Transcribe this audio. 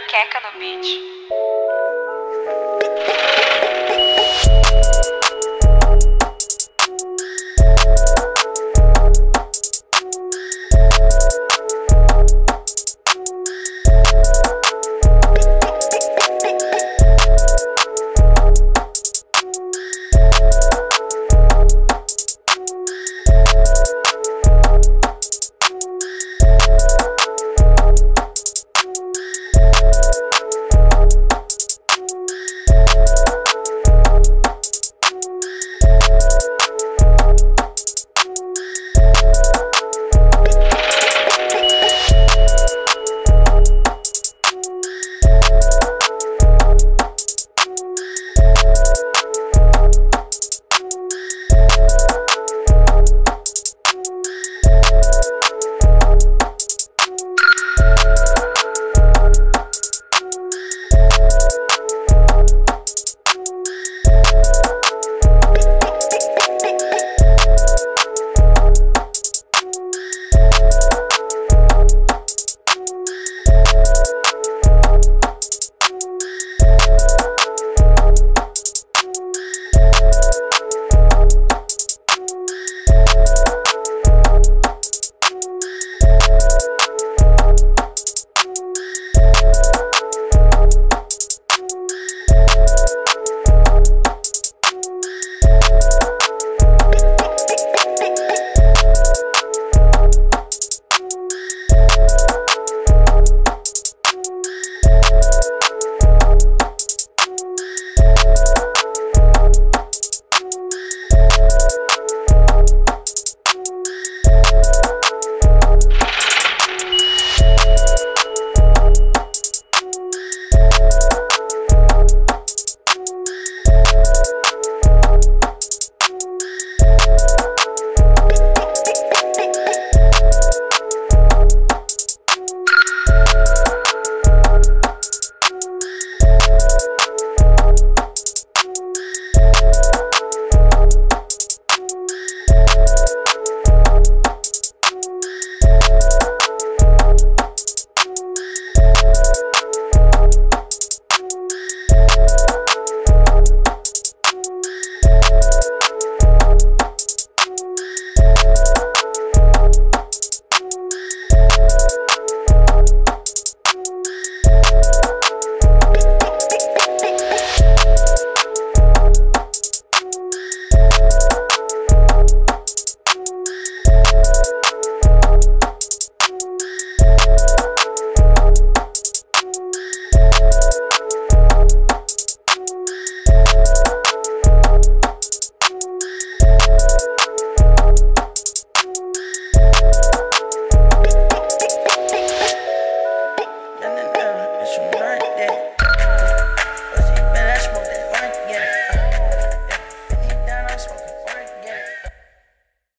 Queca no beat.